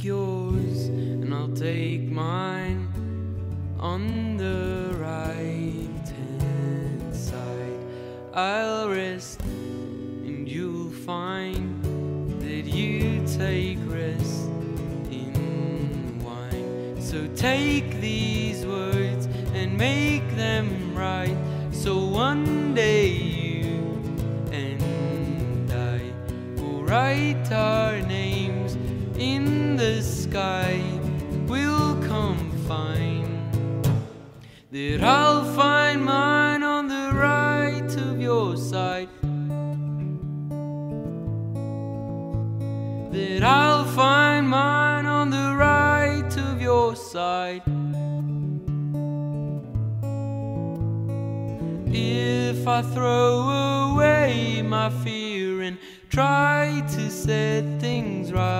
take yours and I'll take mine on the right hand side. I'll rest, and you'll find that you take rest in wine. So take these words and make them right. So one day you and I will write our the sky. We'll come find that I'll find mine on the right of your side. That I'll find mine on the right of your side. If I throw away my fear and try to set things right,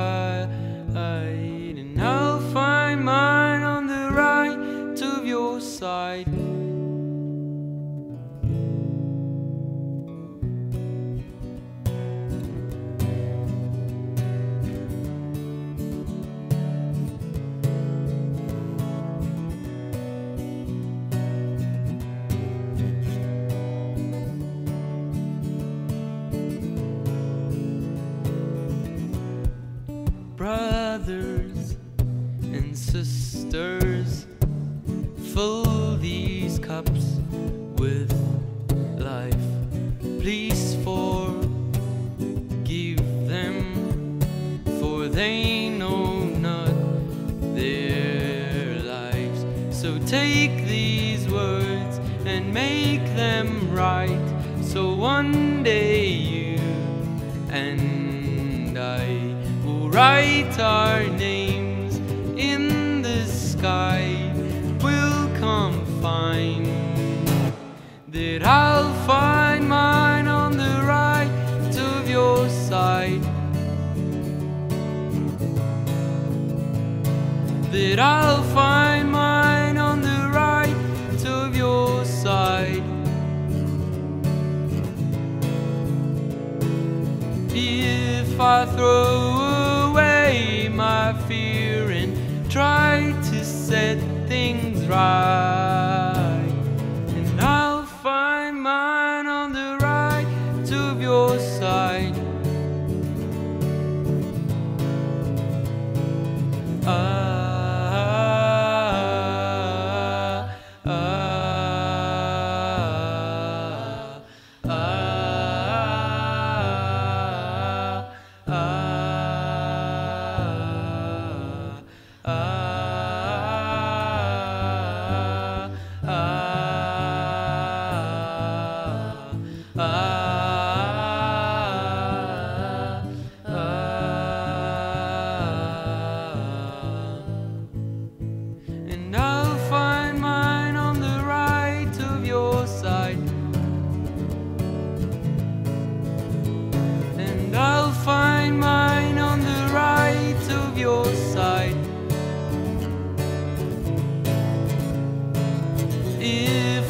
sisters, fill these cups with life. Please forgive them, for they know not their lives. So take these words and make them right. So one day you and I will write our names in the sky. We'll come find that I'll find mine on the right of your side. That I'll find mine on the right of your side. If I throw away my fear and try set things right, and I'll find mine on the right of your side.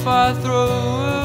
if I throw away